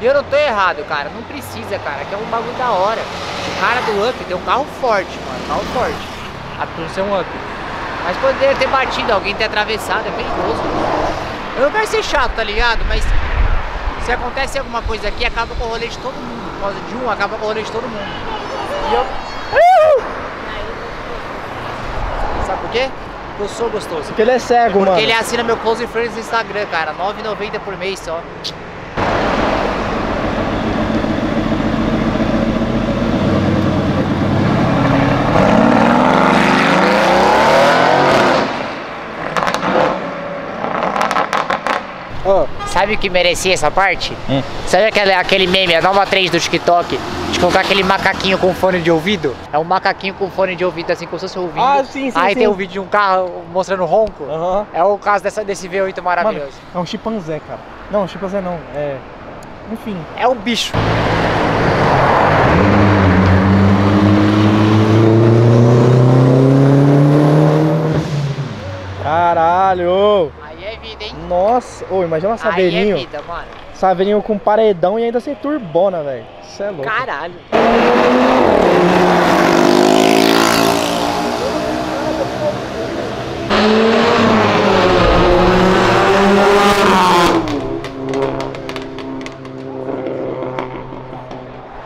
E eu não tô errado, cara. Não precisa, cara. Que é um bagulho da hora. O cara do Up tem um carro forte, mano. Carro forte. A por ser um Up. Mas poderia ter batido alguém, ter atravessado. É perigoso. Eu não quero ser chato, tá ligado? Mas se acontece alguma coisa aqui, acaba com o rolê de todo mundo. Por causa de um, acaba com o rolê de todo mundo. E eu. Sabe por quê? Porque eu sou gostoso. Porque ele é cego, Porque mano. ele assina meu Close Friends no Instagram, cara. R$ 9,90 por mês só. Ó, Sabe o que merecia essa parte? Hum. Sabe aquele, aquele meme, a nova trend do TikTok? De colocar aquele macaquinho com fone de ouvido? É um macaquinho com fone de ouvido, assim, como se fosse ouvindo. Ah, sim, sim, Aí sim. tem um vídeo de um carro mostrando ronco. É o caso dessa, desse V8 Mano, maravilhoso. é um chimpanzé, cara. Não, chimpanzé não. É. Enfim. É um bicho. Caralho! Aí é vida, hein? Nossa! Ô, imagina uma Aí é saveirinho. vida, mano. Saveirinho com paredão e ainda sem turbona, velho. Isso é louco. Caralho.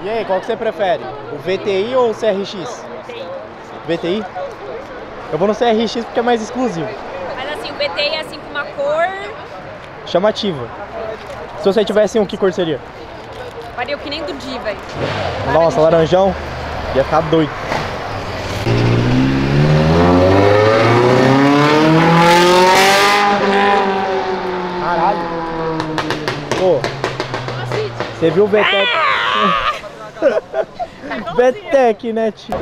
E aí, qual que você prefere? O VTI ou o CRX? VTI? Eu vou no CRX porque é mais exclusivo. Mas assim, o BT é assim. Chamativa. Se você tivesse um, que cor seria? Faria o que nem do Di, velho. Nossa, laranjão. Ia ficar doido. Caralho. Pô, você viu o VTEC? VTEC, né, tio?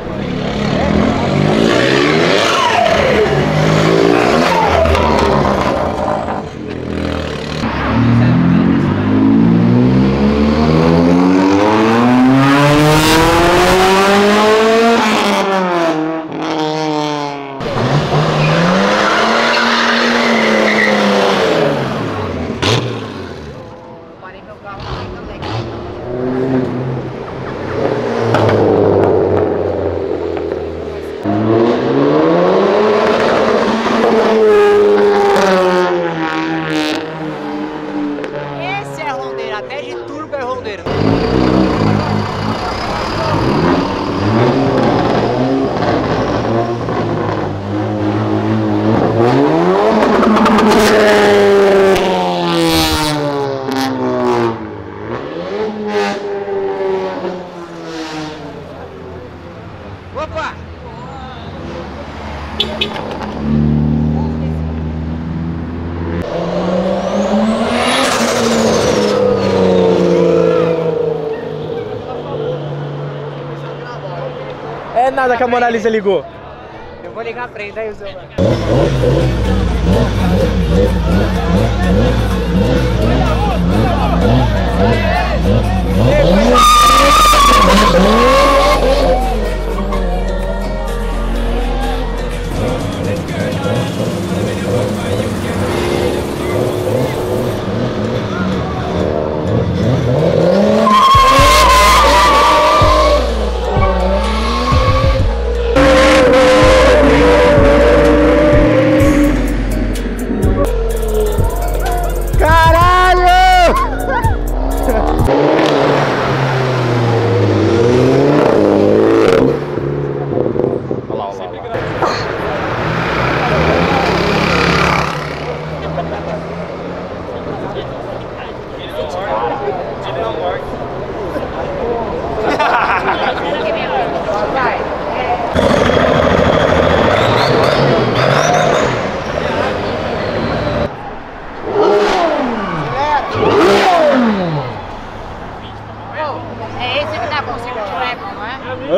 É nada que a Mona ligou. Eu vou ligar pra ele, daí o Zé. Mano.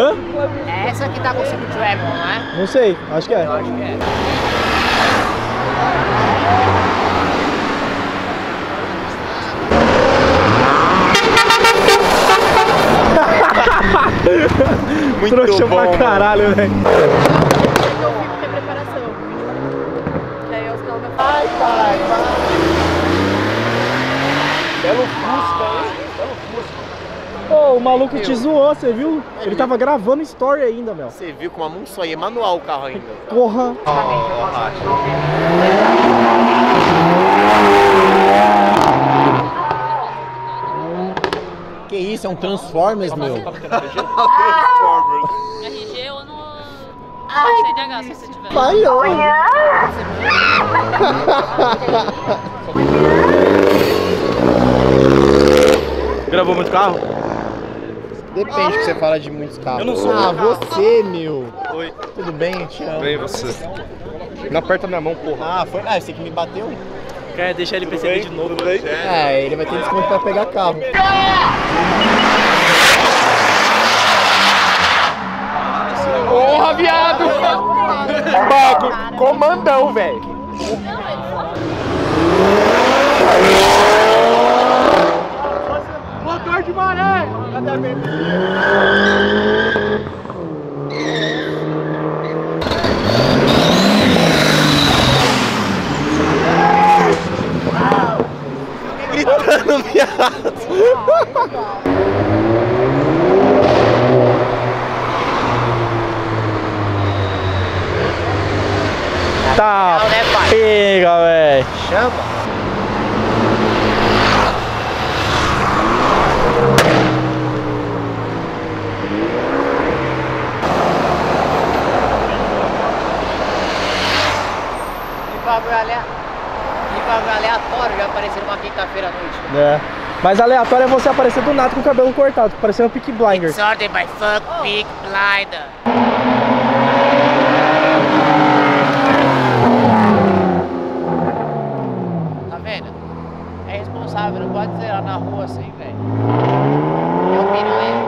Hã? É essa que tá com o Silver Dragon, não é? Não sei, acho que é. Eu acho que é. Muito Trouxa bom, pra caralho, velho. Ai, pai. Belo Fusca, né? Ô, o maluco te zoou, você viu? Ele tava gravando story ainda, meu. Você viu com uma mão só e é manual o carro ainda. Porra. Que isso, é um Transformers, meu. RG ou no. CDH, se você tiver. Falhou. Gravou muito carro? Depende que você fala de muitos carros. Eu não sou. Ah, você, meu. Oi. Tudo bem, te amo. Bem, você. Não aperta minha mão, porra. Ah, foi. Ah, você que me bateu? Quer deixar ele perceber de novo. Tudo bem? Ah, ele vai ter desconto pra pegar carro. Porra, viado! Bago, comandão, velho. Motor de maré! Gritando, viado. Tá, né, pega, velho. Chama. Bagulho alea- que bagulho aleatório já apareceu numa quinta-feira à noite. É. Mas aleatório é você aparecer do nada com o cabelo cortado, parecendo um Peaky Blinders. Sorry, my fuck big blinder. Tá vendo? É responsável, não pode ser lá na rua assim, velho. É um piranha.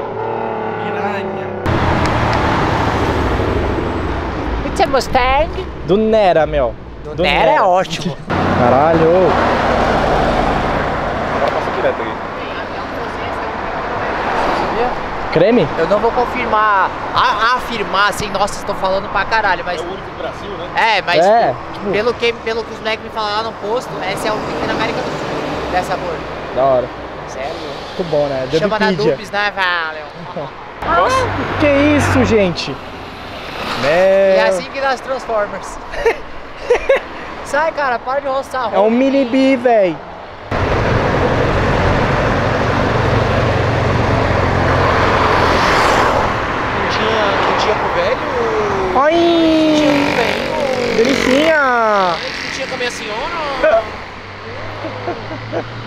Piranha. It's a Mustang. Do Nera, meu. Do Nera é ótimo. Caralho. Agora passa direto aqui. Creme? Eu não vou confirmar, a- afirmar assim, nossa, estou falando pra caralho, mas. É o único do Brasil, né? É, mas É, tipo- pelo, que, pelo que os moleques me falaram lá no posto, esse é o único na América do Sul, dessa cor. Da hora. Sério? Muito bom, né? Chama na. Dupes, né, velho? Que isso, gente? É Meu. assim que os Transformers. Sai, cara, para de roçar É um mini bi, véi. Não tinha, não tinha pro velho? Ai! Velho. Delicinha! Não tinha com a minha senhora?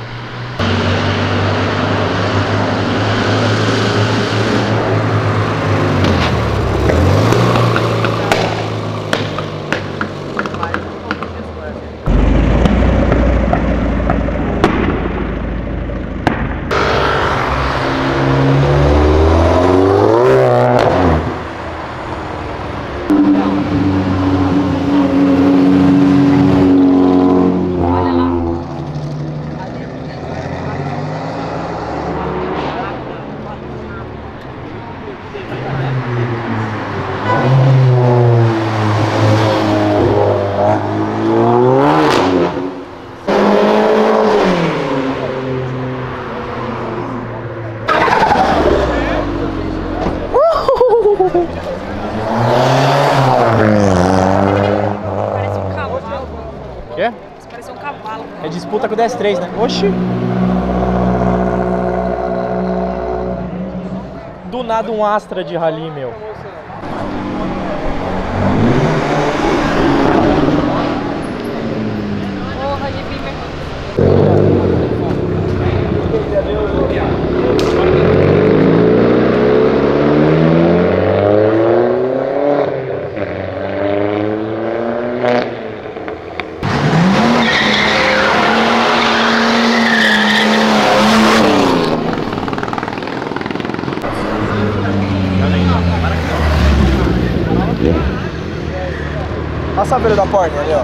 Parece um cavalo. Quê? Isso parece um cavalo. É DS3, né? Oxi! Do nada um Astra de rally, meu. aqui. Olha a beira da porta ali, ó.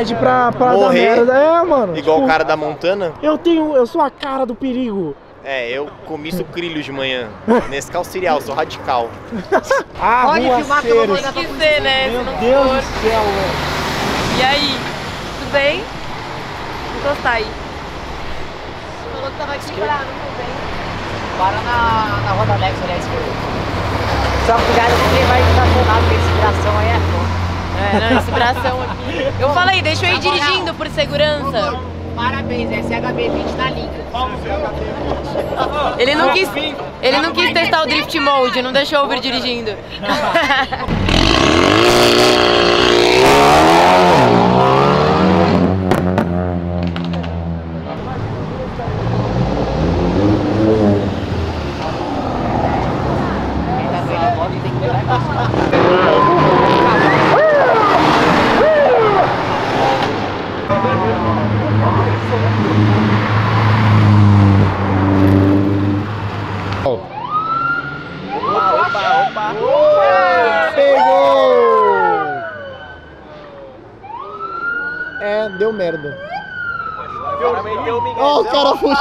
Pede pra, pra dar Morrer. merda. É, mano. Igual tipo, o cara da Montana. Eu tenho. Eu sou a cara do perigo. É, eu comi sucrilhos de manhã. Nesse cal cereal, sou radical. Ah, Pode filmar que eu vou Arruaceiros. mandar pra Que né? Meu Deus for. do céu, velho. E aí? Tudo bem? Encostar aí. Falou que tava aqui pra não bem. Para na, na roda Alex ali à esquerda. Só cuidado que ele vai estacionar, porque esse vibração aí é foda. É, não, esse bração aqui. Eu falei, deixa eu ir dirigindo por segurança. Parabéns, é HB20 na linha. Ele não quis, ele não quis testar o drift mode, não deixou eu vir dirigindo. Quem tá vendo a moto tem que levar em consideração. Pegou! É, deu merda. Ó, o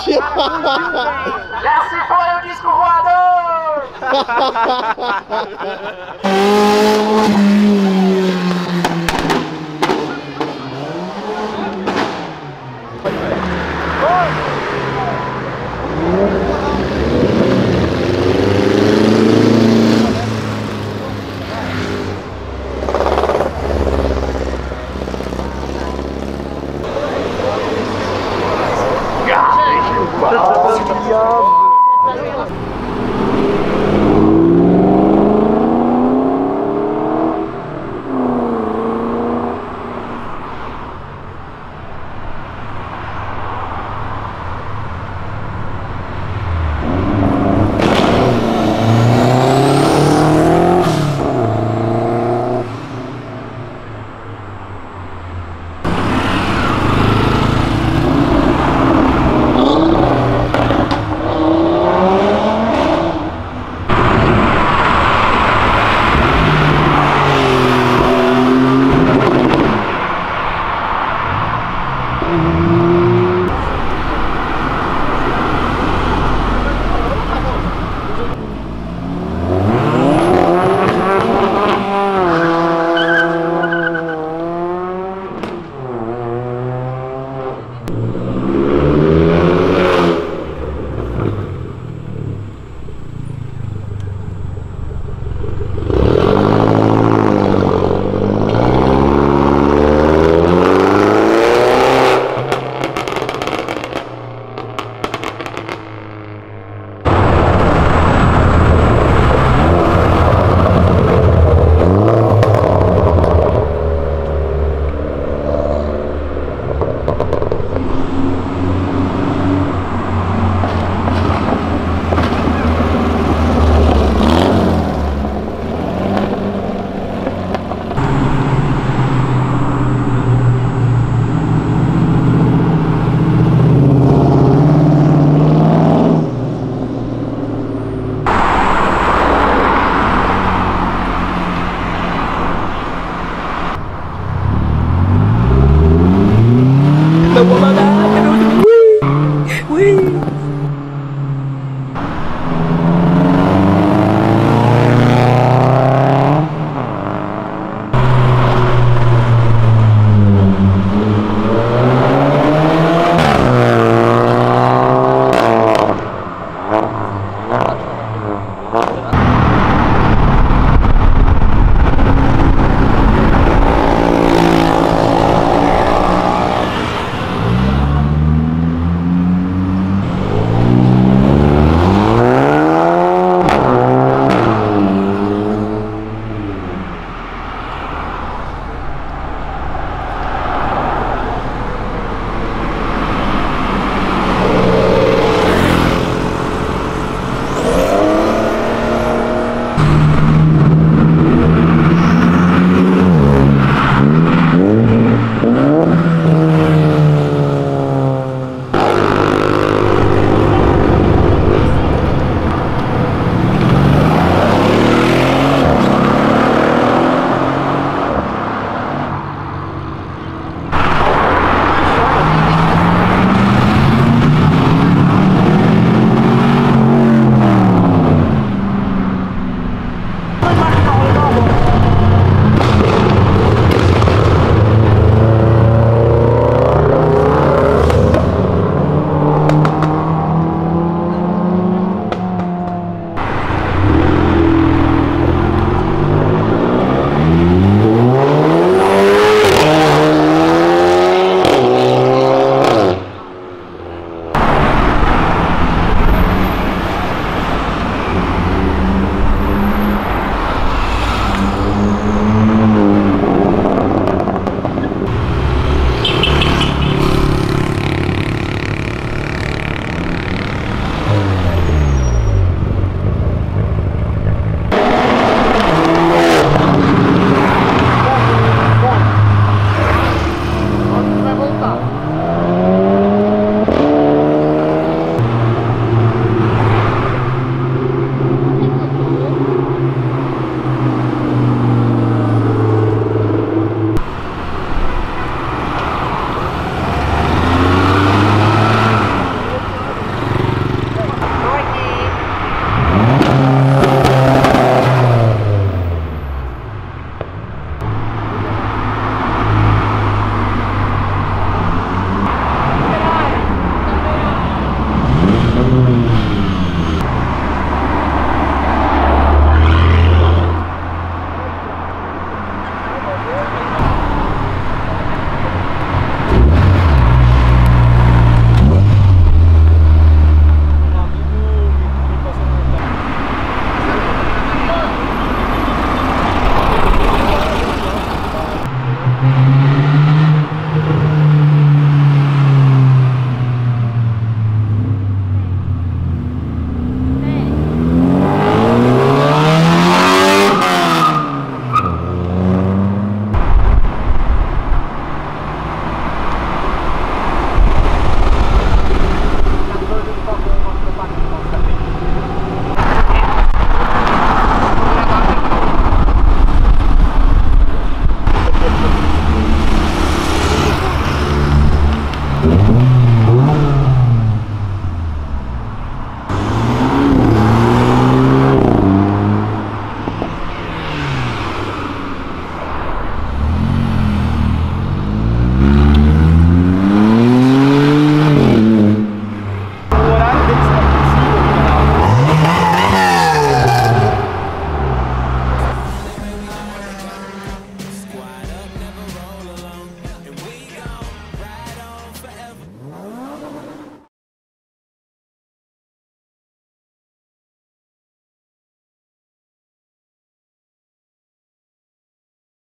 cara fugiu. Já se foi o disco voador! 아, 야.